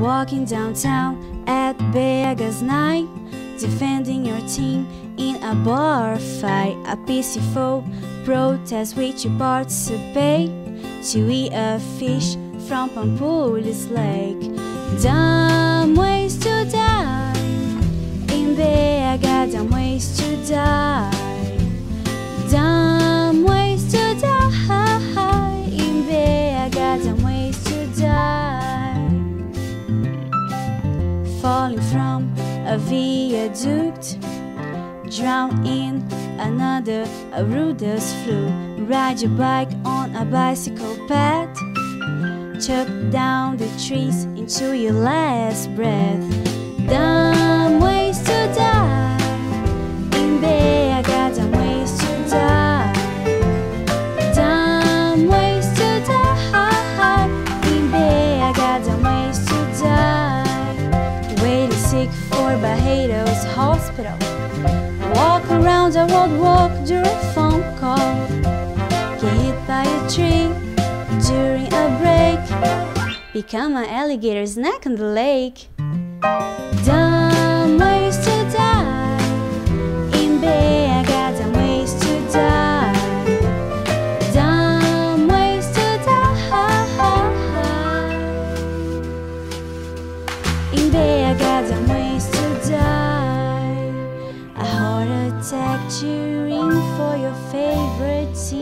Walking downtown at Vegas night, defending your team in a bar fight, a peaceful protest which you participate to eat a fish from Pampulha's Lake. Dumb ways to die in BH, dumb ways to die. From a viaduct, drown in another, a rudest flu. Ride your bike on a bicycle path, chop down the trees into your last breath. Barreiros Hospital. Walk around the world, walk during a phone call. Get hit by a tree during a break. Become an alligator snack on the lake. Dumb ways to die in BH, dumb ways to die. Dumb ways to die in BH, heart attack cheering for your favorite team.